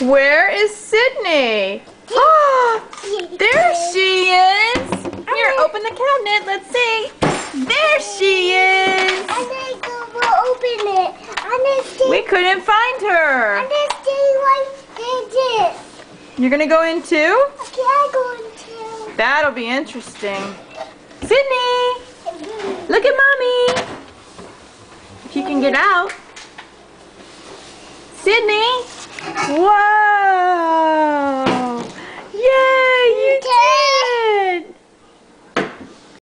Where is Sydney? Oh, there she is. Here, open the cabinet. Let's see. There she is. I to open it. I to. We couldn't find I her. to. You're gonna go in too? Okay, I go in too? That'll be interesting. Sydney, look at mommy. If you can get out. Sydney, what?